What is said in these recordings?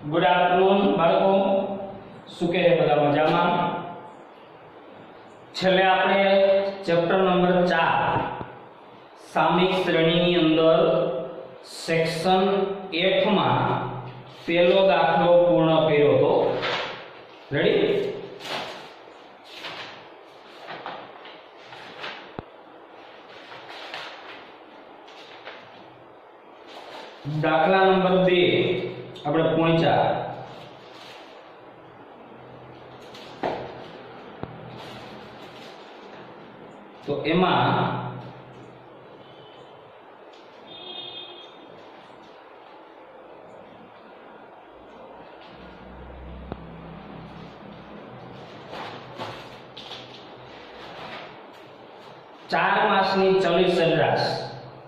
Good afternoon બાળકો શું કહે બધા મજામાં છેલ્લે આપણે ચેપ્ટર નંબર ચાર સામિક શ્રેણીની અંદર સેક્શન એફમાં પહેલો દાખલો પૂર્ણ કર્યો હતો રેડી દાખલા નંબર બે આપણે પહોંચ્યા તો એમાં ચાર માસની ચલિત સરેરાશ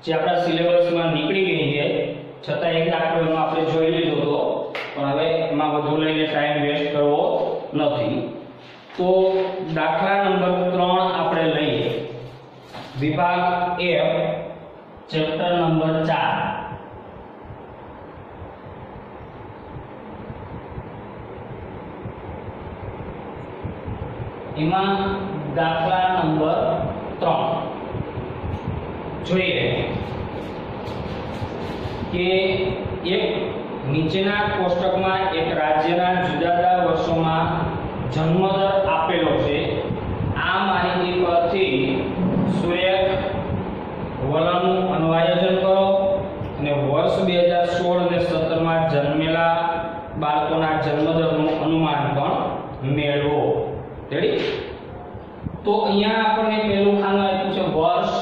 જે આપણા સિલેબસમાં નીકળી ગઈ છે છતાં એક દાખલો એનો આપણે જોઈ લીધો હતો પણ હવે એમાં વધુ લઈને ટાઈમ વેસ્ટ કરવો નથી. તો દાખલા નંબર ત્રણ આપણે લઈએ. વિભાગ એફ ચેપ્ટર નંબર ચાર. એમાં દાખલા નંબર ત્રણ. જોઈએ. કે એક નીચેના કોષ્ટકમાં એક રાજ્યના જુદા જુદા વર્ષોમાં જન્મદર આપેલો છે. આ માહિતી પરથી સુરેખ વલણનું અન્વયોજન કરો અને વર્ષ બે હજાર સોળ અને સત્તરમાં જન્મેલા બાળકોના જન્મદરનું અનુમાન પણ મેળવો રેડી તો અહીંયા આપણને પહેલું ખાનું આપ્યું છે વર્ષ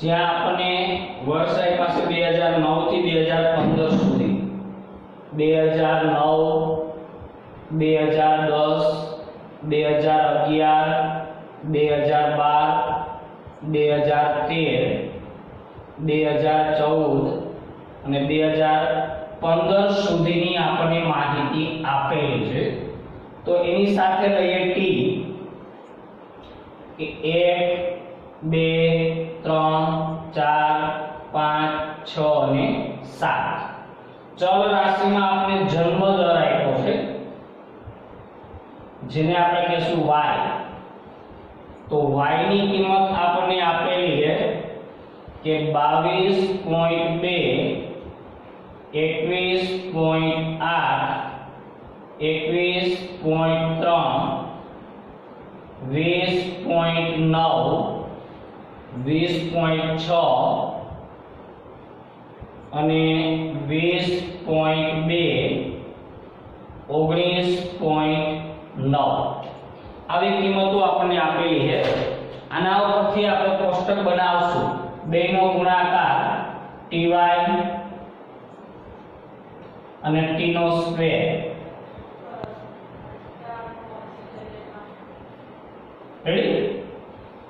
જ્યાં આપણને વર્ષ આપ્યા છે બે હજાર નવથી બે હજાર પંદર સુધી બે હજાર નવ બે હજાર દસ બે હજાર અગિયાર બે હજાર બાર બે હજાર તેર બે હજાર ચૌદ અને બે હજાર પંદર સુધીની આપણને માહિતી આપેલી છે. તો એની સાથે લઈએ ટી કે એક, બે, ત્રણ, ચાર, પાંચ, છ અને સાત. ચલ રાશિમાં આપણે જન્મ દર આપ્યો છે. જેને આપણે કહીશું y. તો y ની કિંમત આપણને આપેલી છે કે 22.2 21.8 21.3 વીસ પોઈન્ટ નવ વીસ પોઈન્ટ છ અને વીસ પોઈન્ટ બે, ઓગણીસ પોઈન્ટ નવ. આવી કિંમતો આપણને આપેલી છે. આના ઉપરથી આપણે કોષ્ટક બનાવશું. બેનો ગુણાકાર ટીવાય અને ટી નો સ્ક્વેર રેડી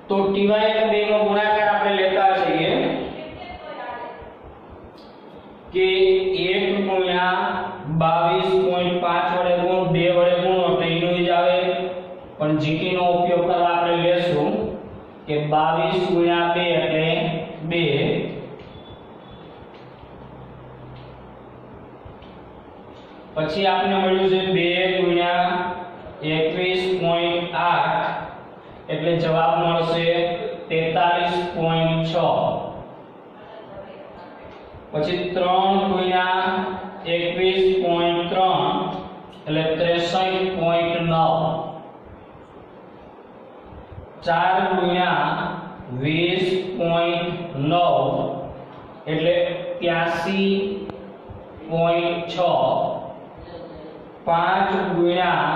તો ટીવાય એટલે બે નો ગુણાકાર આપણે લેતા છીએ કે 1 ગુણ્યા 22.5 વડે ગુણ 2 વડે ગુણો એટલે એનું જ આવે. પણ gk નો ઉપયોગ કરવા આપણે લેશું કે 22 ગુણ્યા 2 એટલે 2 પછી આપણે મળ્યું છે 2 ગુણ્યા 21.8 એટલે જવાબ મળશે 43.6 પછી 3 ગુણ્યા 21.3 એટલે 63.9 4 ગુણ્યા 20.9 એટલે 83.6 પાંચ ગુણ્યા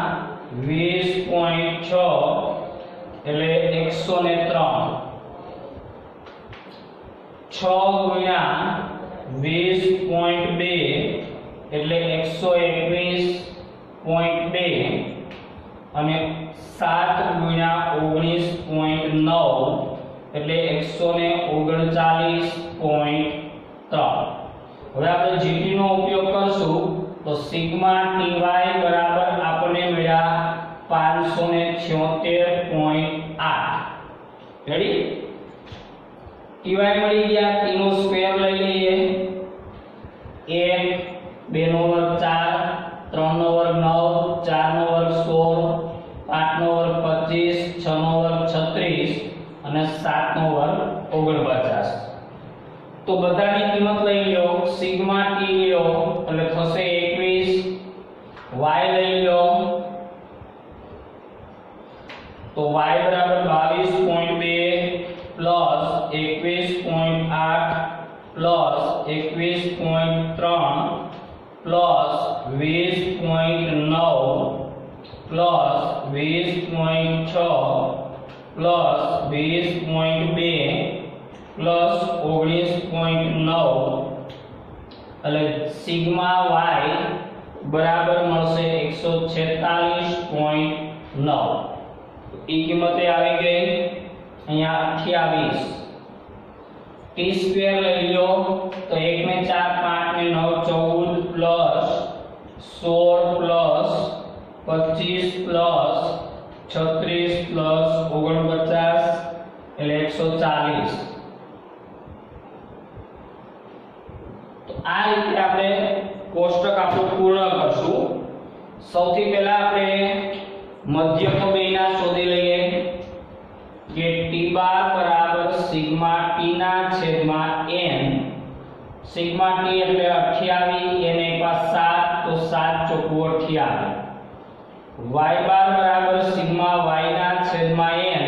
વીસ પોઈન્ટ છ એટલે એકસો ને ત્રણ. છ ગુણ્યા વીસ પોઈન્ટ બે એટલે એકસો એકવીસ પોઈન્ટ બે. અને સાત ગુણ્યા ઓગણીસ પોઈન્ટ નવ એટલે એકસો ને ઓગણચાલીસ પોઈન્ટ ત્રણ. હવે આપણે જીટીનો ઉપયોગ કરશું. તો સિગ્મા ટીવાય બરાબર આપણને મળ્યા 576.8 રેડી ટીવાય મળી ગયા ટી નો સ્ક્વેર લઈ લઈએ. એક બે નો વર્ગ ચાર ત્રણ નો વર્ગ નવ ચાર નો વર્ગ સોળ પાંચ નો વર્ગ પચીસ છ નો વર્ગ છત્રીસ અને સાત નો વર્ગ ઓગણપચાસ. તો બધાની કિંમત લઈ લો સિગ્મા ટી લો એટલે થશે 21 y લઈ લો. તો y બરાબર 22.2 plus 21.8 plus 21.3 plus 20.9 plus 20.6 plus 20.2 plus 19.9 એટલે સિગ્મા y બરાબર મળશે 146.9 ઈ કિંમતે આવી ગઈ અહીંયા 28 ટી સ્ક્વેર લઈ લો તો 1 ને 4 5 ને 9 14 પ્લસ 16 પ્લસ 25 પ્લસ 36 પ્લસ 49 એટલે 140 તો આ રીતે આપણે કોષ્ટક આપણું પૂર્ણ કરશું. સૌથી પહેલા આપણે મધ્યક બેના શોધી લઈએ. કે t બાર બરાબર સિગ્મા t ના છેદમાં n સિગ્મા t એટલે 28 n એક પાસ 7 તો 7 ચોકુ 28 y બાર બરાબર સિગ્મા y ના છેદમાં n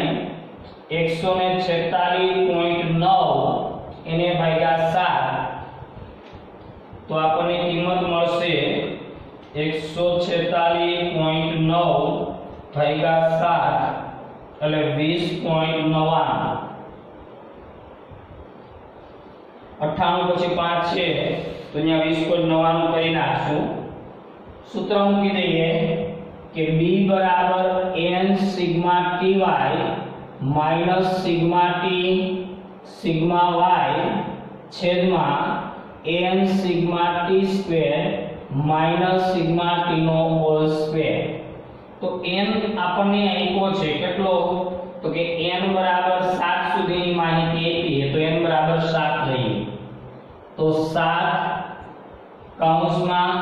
146.9 એને ભાગ્યા 7 તો આપણને કિંમત મળશે 146.9 ભાગ્યા 7 એટલે 20.99 98 પછી 5 છે, તો અહીંયા 20.99 કરી નાખશું. સૂત્ર મૂકી દઈએ કે b બરાબર n sigma ty minus sigma t sigma y છેદમાં n sigma t square minus sigma t નો હોલ સ્ક્વેર તો n આપણને આપ્યો છે કેટલો? તો કે n બરાબર 7 સુધીની માહિતી આપી તો n બરાબર 7 લઈએ તો 7 કૌંસમાં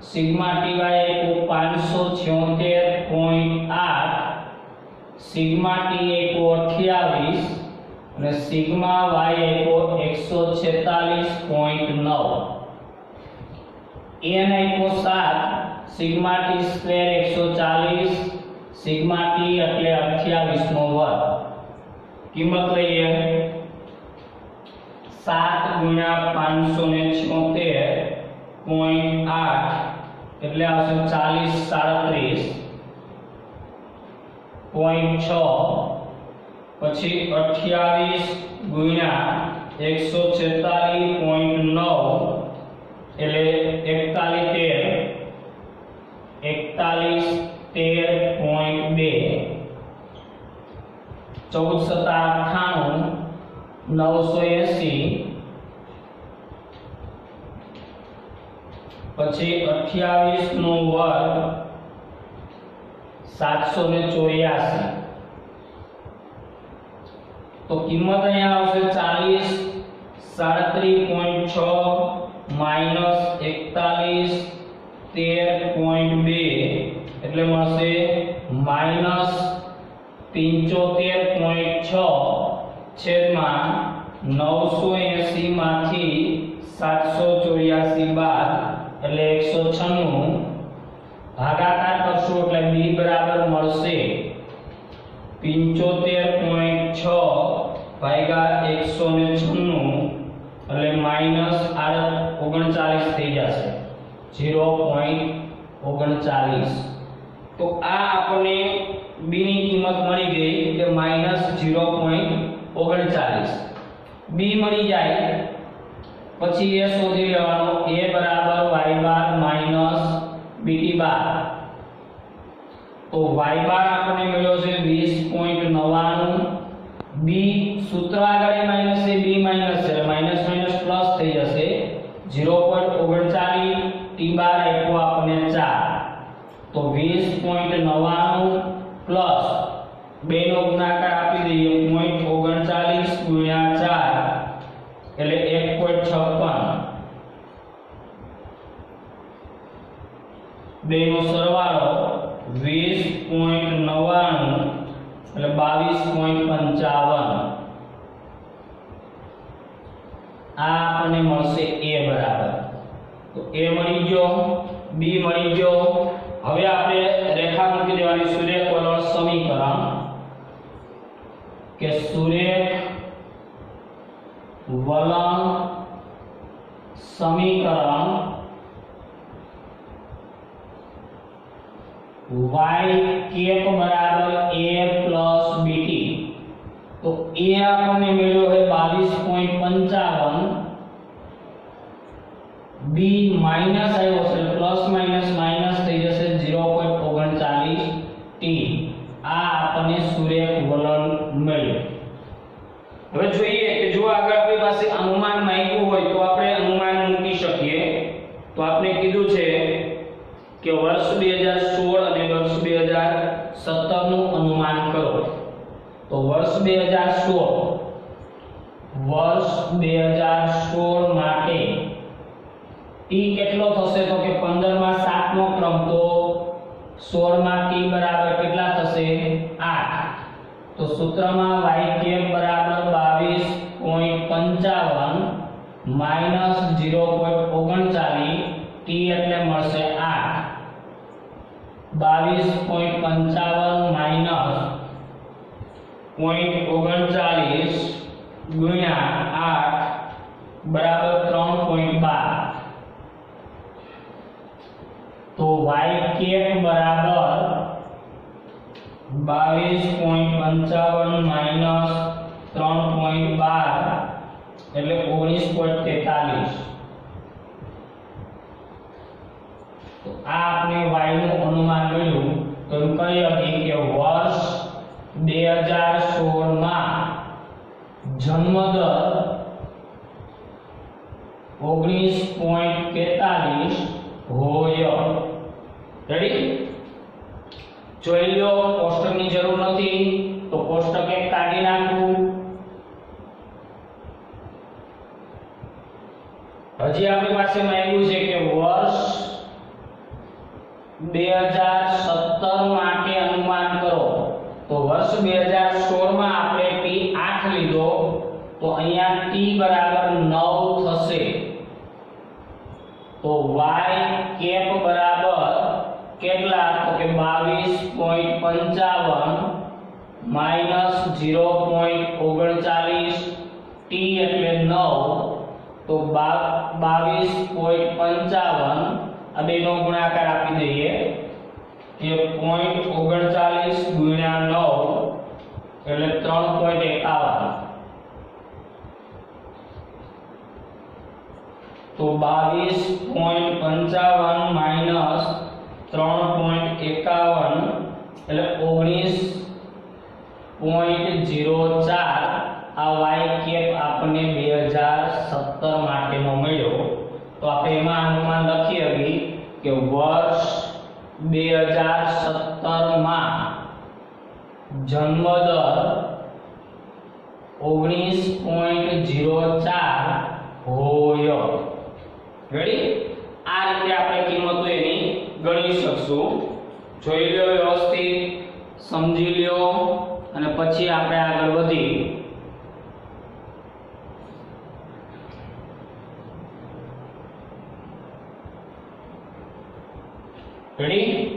સિગ્મા ty આપ્યો 576.8 સિગ્મા t આપ્યો 28 અને સિગ્મા વાય આપ્યો 146.9 એન આપ્યો 7 sigma t square 140 sigma t એટલે 28 નો વર્ગ. કિંમત લઈએ. 7 ગુણ્યા 576.8 એટલે આવશે 40 37 પછી 28 ગુણ્યા 146.9 એટલે 41 13 41 13.2 ચૌદ સત્તા અઠ્ઠાણું નવસો એસી. પછી અઠ્યાવીસ નો વર્ગ સાતસો ને ચોર્યાસી. તો કિંમત અહીંયા આવશે ચાલીસ, સાડત્રીસ પોઈન્ટ છ માઇનસ એકતાલીસ, તેર પોઈન્ટ બે. એટલે મળશે માઇનસ પિંચોતેર પોઈન્ટ છ છેદમાં નવસો એસી માંથી સાતસો ચોર્યાસી બાદ એટલે એકસો છન્નું. ભાગાકાર કરશો એટલે બી બરાબર મળશે પિંચોતેર પોઈન્ટ છ ભાગ્યા એકસો ને છન્નું એટલે માઇનસ આઠ ઓગણચાલીસ થઈ જશે. ઝીરો પોઈન્ટ ઓગણચાલીસ. તો આ આપણને બીની કિંમત મળી ગઈ કે માઇનસ ઝીરો પોઈન્ટ ઓગણચાલીસ. બી મળી જાય, પછી એ શોધી લેવાનો. એ બરાબર y bar minus b t bar. તો y બાર આપણને મળ્યો છે 20.99 b સૂત્ર આગળ માઇનસ છે, b માઇનસ છે. માઇનસ માઇનસ પ્લસ થઈ જશે 0.39 t બાર આપ્યો આપણને 4 તો 20.99 પ્લસ 2 નો ગુણાકાર આપી દઈએ 0.39 4 એટલે 1.56 બે નો સરવાળો વીસ પોઈન્ટ નવ્વાણું એટલે બાવીસ પોઈન્ટ પંચાવન આ આપણને મળશે એ બરાબર તો એ મળી ગયો બી મળી ગયો હવે આપણે રેખા મૂકી દેવાની સુરેખ વલણ સમીકરણ કે સુરેખ વલણ સમીકરણ y કેપ બરાબર a bt તો a આપણને મળ્યો છે 22.55 b માઇનસ આવ્યો છે પ્લસ માઇનસ માઇનસ થઈ જશે 0.39 t આ આપણને સુરેખ વલણ મળ્યું હવે જોઈએ કે જો આગળ આપણી પાસે અનુમાન માંગ્યું હોય તો આપણે અનુમાન મૂકી શકીએ તો આપણે કીધું છે કે વર્ષ 2016 અને વર્ષ 2017 નું અનુમાન કરો તો વર્ષ 2016 વર્ષ 2016 માટે ટી કેટલો થશે તો કે 15 માં 7 નો ક્રમ તો 16 માં ટી બરાબર કેટલા થશે? 8 તો સૂત્રમાં y કેપ બરાબર 22.55 માઇનસ 0.39 ટી એટલે મળશે 8 22.55 માઇનસ 0.39 ગુણ્યા 8 બરાબર 3.12 y કેપ બરાબર 22.55 માઇનસ 3.12 એટલે 19.43 તો આ આપણે y નું અનુમાન મળ્યું તો એમ કહી શકીએ કે વર્ષ 2016 માં જન્મ દર 19.43 હોય. રેડી જોઈ લો કોષ્ટકની જરૂર નથી, તો કોષ્ટક એક કાઢી નાખવું હજી આપણી પાસે માંગ્યું છે કે વર્ષ 2017 માટે અનુમાન કરો. તો વર્ષ 2016 માં આપણે ટી 8 લીધો, તો અહીંયા બરાબર 9 થશે. તો y કેપ બરાબર કેટલા તો કે 22.55 માઇનસ 0.39 ટી એટલે 9 તો 22.55 આ બેનો ગુણાકાર આપી દઈએ કે 0.39 ગુણ્યા 9 એટલે 3.51 તો 22.55 માઇનસ 3.51 એટલે 19.04 આ y કેપ આપણને 2017 માટેનો મળ્યો. તો આપણે એમાં અનુમાન લખી હતી કે વર્ષ 2017 માં જન્મ દર 19.04 હોય. રેડી આ રીતે આપણે કિંમતો શકશું. જોઈ લો વ્યવસ્થિત સમજી લ્યો અને પછી આપણે આગળ વધી રેડી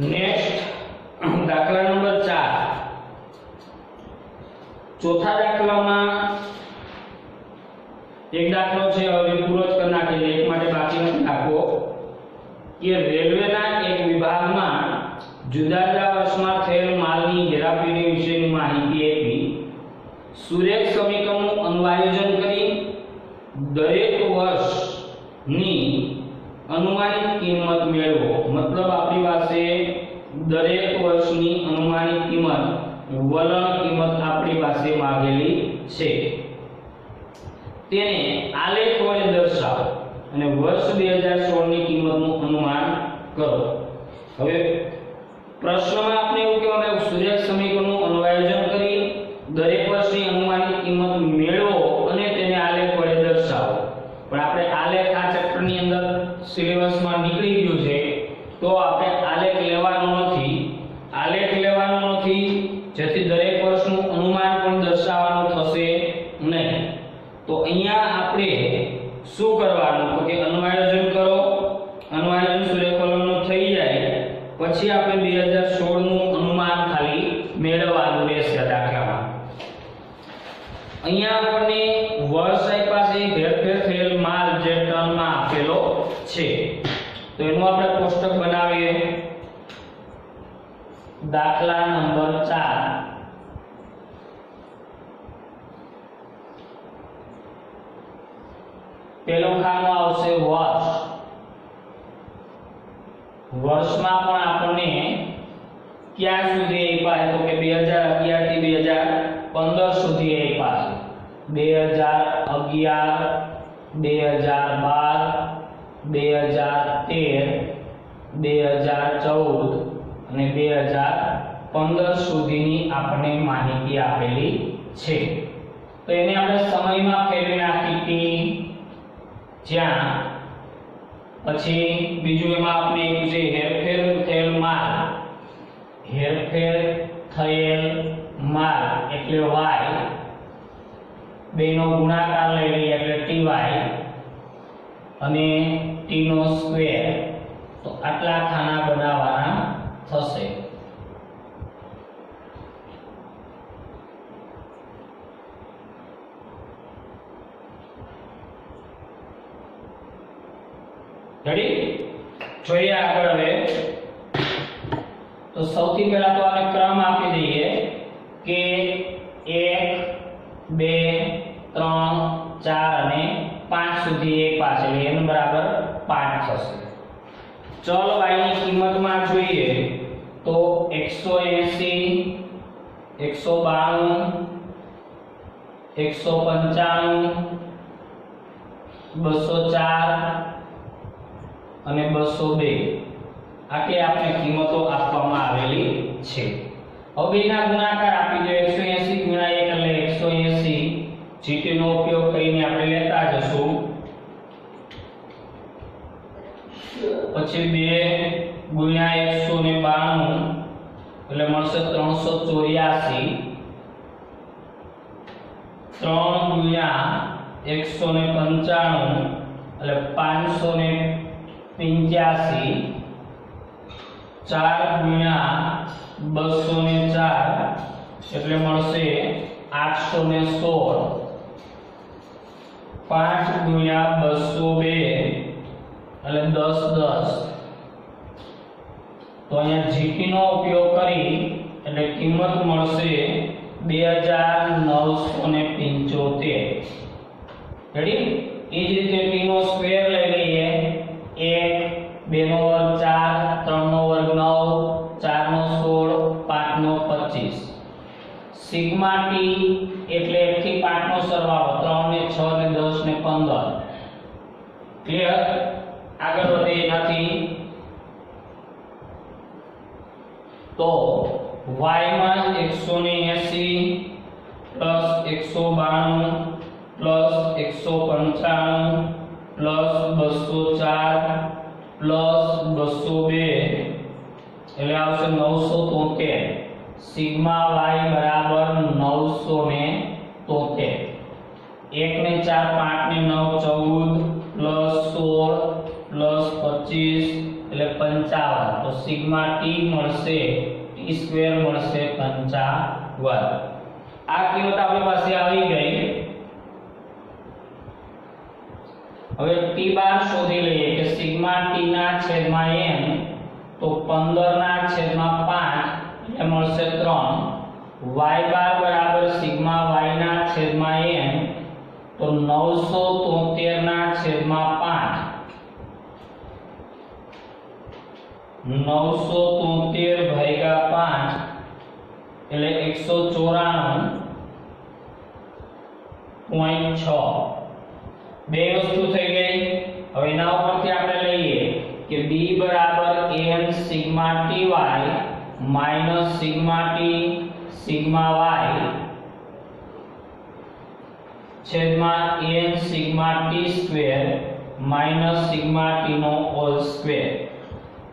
નેક્સ્ટ દાખલા નંબર 4 ચોથા દાખલામાં એક દાખલો છે હવે પૂરો જ કરી નાખીએ એક માટે બાકી નથી નાખવો કે રેલવેના એક વિભાગમાં જુદા જુદા વર્ષમાં થયેલ માલની હેરાફેરી વિશેની માહિતી આપી સુરેખ સમીકરણનું અનુઆયોજન કરી દરેક વર્ષની અનુમાનિત કિંમત મેળવો મતલબ આપણી પાસે દરેક વર્ષની અનુમાનિત કિંમત કિંમત આપણી પાસે માંગેલી છે. તેને આલેખ વડે દર્શાવો અને વર્ષ 2016 ની કિંમતનું અનુમાન કરો. હવે પ્રશ્નમાં આપણે એવું કહેવામાં આવ્યું સૂર્યાસ્ત સમીકરણનું અન્વયાયોજન કરી દરેક વર્ષની અનુમાનિત કિંમત મેળવો અને તેને આલેખ વડે દર્શાવો પણ આપણે આલેખ આ ચેપ્ટરની અંદર સિલેબસમાં નીકળી ગયું છે તો આપણે આલેખ લેવાનો નથી આલેખ લેવાનો નથી જેથી દરેક વર્ષનું અનુમાન પણ દર્શાવવાનું થશે નહીં તો અહીંયા આપણે શું કરવાનું તો કે અન્વયાયોજન કરો અન્વયાયોજન સૂર્યકલનનું થઈ જાય પછી આપણે 2016 નું અનુમાન ખાલી મેળવવાનું રહેશે દાખલામાં અહીંયા આપણને વર્ષ આપ્યા છે હેરફેર થયેલ માલ જે ટનમાં આપેલો છે. તો એનું આપણે કોષ્ટક બનાવીએ. દાખલા નંબર 4 પેલું ખાનું આવશે વર્ષ. વર્ષમાં પણ આપણને ક્યાં સુધી આપ્યા છે? તો કે 2011 થી 2015 સુધી આપ્યા છે. 2011 2012 2013 2014 અને 2015 સુધીની આપણને માહિતી આપેલી છે. તો એને આપણે સમયમાં ફેરવી નાખી જ્યાં. પછી બીજું એમાં આપણે એક છે હેરફેર થયેલ માલ, હેરફેર થયેલ માલ એટલે વાય, બેનો ગુણાકાર લઈ લઈએ એટલે ty અને t નો સ્ક્વેર તો આટલા ખાના બનાવવાના થશે. રેડી જોઈએ આગળ હવે. તો સૌથી પહેલા તો આને ક્રમ આપી દઈએ કે 1 2 3 4 અને 5 સુધી એક પાછળ એન બરાબર પાંચ થશે ચલ y ની કિંમતમાં જોઈએ તો 180 192 195 204 અને બસો બે. આટલી આપણે કિંમતો આપવામાં આવેલી છે. હવે બેના ગુણાકાર આપી દો 180 ગુણ્યા એક એટલે 180 GT નો ઉપયોગ કરીને આપણે લેતા જશું. પછી 2 ગુણ્યા 192 એટલે મળશે 384 3 ગુણ્યા 195 એટલે 500 પિંચ્યાસી. ચાર ગુણ્યા બસો ને ચાર, એટલે મળશે આઠસો ને સોળ. પાંચ ગુણ્યા બસો બે, એટલે દસ દસ. તો અહીંયા જીટી નો ઉપયોગ કરી એટલે કિંમત મળશે બે હજાર નવસો ને પંચોતેર. રેડી એ જ રીતે પી નો સ્ક્વેર લઈ લઈએ. એક, બે નો વર્ગ ચાર, ત્રણ નો વર્ગ નવ, ચાર નો સોળ, પાંચ નો પચીસ. સિગ્મા ટી એટલે 1 થી પાંચ નો સરવાળો ત્રણ ને છ ને દસ ને પંદર. ક્લિયર આગળ વધે એનાથી. તો y માં 180 પ્લસ 192 પ્લસ 195 પ્લસ 204 પ્લસ 202 એટલે આવશે 973 સિગ્મા y બરાબર 973 એક ને 4 5 ને 9 14 પ્લસ 16 પ્લસ 25 એટલે 55 તો સિગ્મા t મળશે t સ્ક્વેર મળશે 55 આ કિંમત આપણી પાસે આવી ગઈ. હવે t બાર શોધી લઈએ કે સિગ્મા t ના છેદમાં n તો 15 ના છેદમાં 5 એટલે મળશે 3 y બાર બરાબર સિગ્મા y ના છેદમાં n તો 973 ના છેદમાં 5 973 ભાગ્યા 5 એટલે 194 પોઈન્ટ છ. બે વસ્તુ થઈ ગઈ. હવે એના ઉપરથી આપણે લઈએ કે b બરાબર n sigma ty minus sigma t sigma y છેદમાં n sigma t square minus sigma t નો હોલ સ્ક્વેર.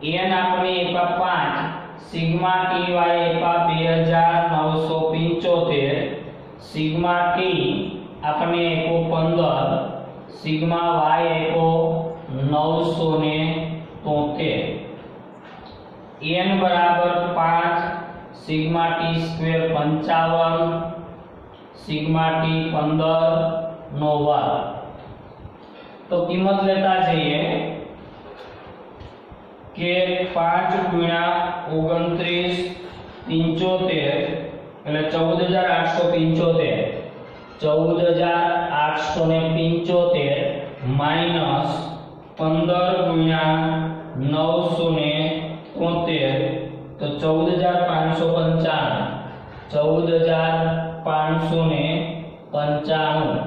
n આપણે એપા 5 સિગ્મા ty એપા 2975 સિગ્મા t આપણે એકો 15 સિગ્મા વાય એકો 973 n બરાબર 5 sigma t square 55 sigma t 15 નો વર્ગ તો કિંમત લેતા જઈએ કે 5 ગુણ્યા 29 75 એટલે 14875 14875 માઇનસ 15 ગુણ્યા 973 તો 14595 14595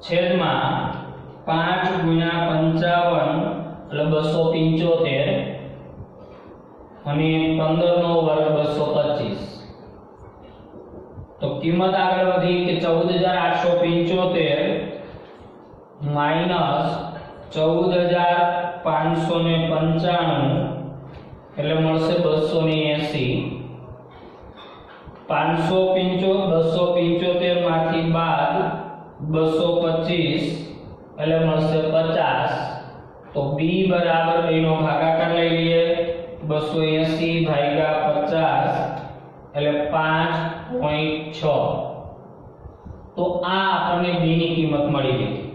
છેદમાં પાંચ ગુણ્યા 55 એટલે 275 અને 15 નો વર્ગ 225 તો કિંમત આગળ વધી કે 14875 માઇનસ 14595 એટલે મળશે 280 575 માંથી બાદ 225 એટલે મળશે 50 તો બી બરાબર બેનો ભાગાકાર લઈ લઈએ. 280 ભાગ્યા 50 એટલે 5.6 તો આ આપણને બીની ની કિંમત મળી ગઈ.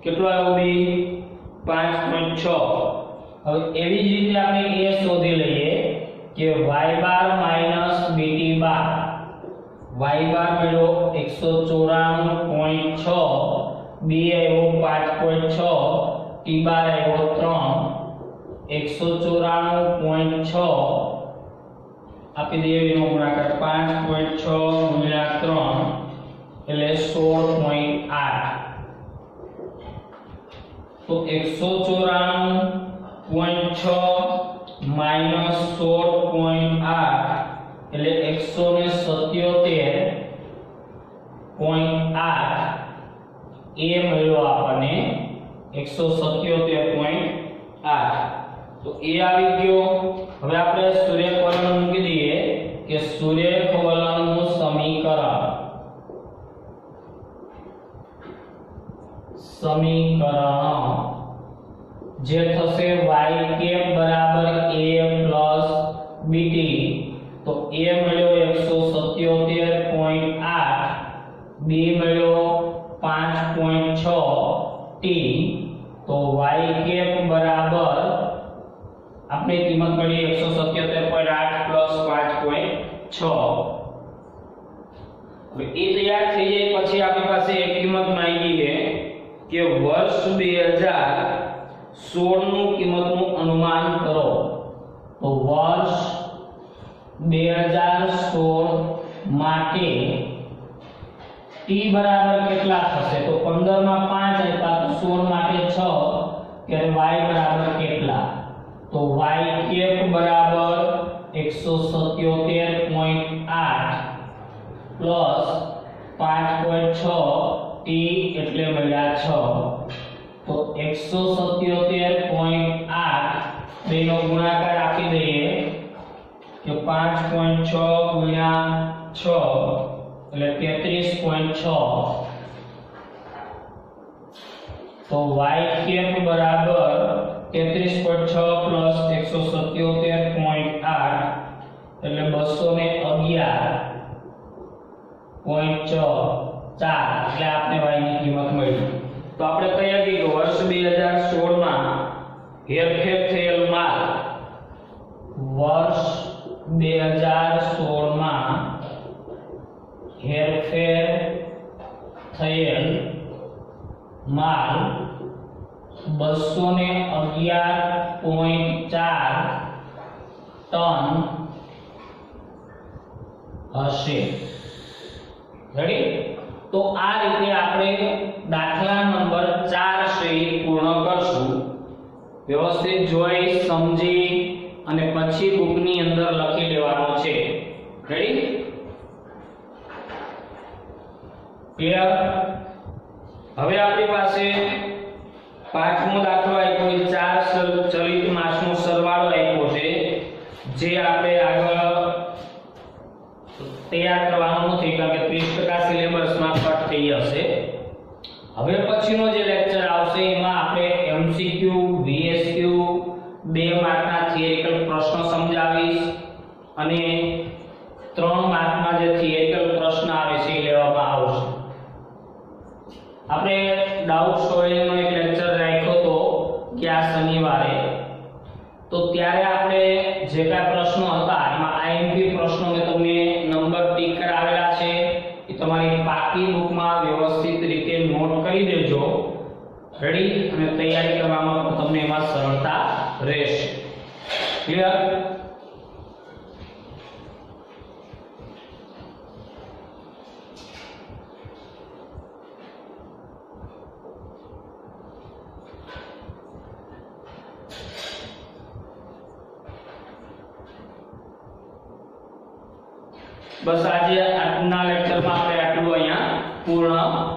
કેટલો આવ્યો પોઈન્ટ 5.6 હવે એવી જ રીતે આપણે a શોધી લઈએ કે y bar minus bt bar. y bar મેળો 194.6 b આવ્યો 5.6 t બાર આવ્યો 3 194.6 આપી દઈએ એનો ગુણાકાર. 5.6 ગુણ્યા 3 એટલે 16.8 તો 194.6 માઇનસ 16.8 એટલે 177.8 એ મળ્યો આપણને 177.8 તો એ આવી ગયો. હવે આપણે સૂર્યક વલણ મૂકી દઈએ કે સૂર્યક વલણનું સમીકરણ. સમીકરણ જે થશે y કેપ બરાબર a પ્લસ bt તો a મળ્યો 177.8 b મળ્યો 5.6 t. તો y કેપ બરાબર આપણે કિંમત મળી 177.8 પ્લસ 5.6 હવે એ તૈયાર થઈ જાય પછી આપણી પાસે એક કિંમત માંગી છે કે વર્ષ 2016 સોળનું કિંમતનું અનુમાન કરો. તો વર્ષ બે હજાર સોળ માટે ટી બરાબર કેટલા થશે? તો પંદરમાં પાંચ આપ્યા, તો સોળ માટે છ, ત્યારે વાય બરાબર કેટલા? તો વાય કેપ બરાબર એકસો સત્યોતેર પોઈન્ટ આઠ પ્લસ પાંચ પોઈન્ટ છ ટી એટલે મળ્યા છ. 177.8 બે નો ગુણાકાર આપી દઈએ કે 5.6 ગુણ્યા 6 એટલે 33.6 તો y કેપ બરાબર 33.6 177.8 એટલે 211.6 4 એટલે આપણે y ની કિંમત મળી. તો આપણે કહી હતી કે વર્ષ 2016 માં હેરફેર થયેલ માલ વર્ષ 2016 માં હેરફેર થયેલ માલ બસો ને અગિયાર પોઈન્ટ ચાર ટન હશે. રેડી તો આ રીતે આપણે દાખલા નંબર 4 છે પૂર્ણ કરશું. વ્યવસ્થિત જોઈ, સમજી અને પછી બુકની અંદર લખી દેવાનો છે. રેડી ક્લિયર હવે આપણી પાસે પાંચમો દાખલો આપ્યો છે. ચાર ચલિત માસનો સરવાળો આપ્યો છે, જે આપણે આગળ તૈયાર કરવાનો નથી કારણ કે 30% સિલેબસમાં કટ થઈ જશે. હવે પછીનો જે લેક્ચર આવશે, એમાં આપણે એમસીક્યુ વીએસક્યુ બે માર્કના થિયરિકલ પ્રશ્નો સમજાવીશ અને ત્રણ માર્કના જે થિયરિકલ પ્રશ્ન આવે છે એ લેવામાં આવશે. આપણે ડાઉટ સોલ્વિંગનો એક લેક્ચર રાખ્યો હતો કે આ શનિવારે. તો ત્યારે આપણે જે કાંઈ પ્રશ્નો હતા, એમાં આઈએમપી પ્રશ્નો મેં તમને નંબર ટીક કરાવેલા છે એ તમારી પાકી બુકમાં વ્યવસ્થિત રીતે નોટ કરી દેજો રેડી અને તૈયારી કરવામાં તમને એમાં સરળતા રહેશે. ક્લિયર બસ આજે આજના લેક્ચરમાં આપણે આટલું અહીંયા પૂર્ણ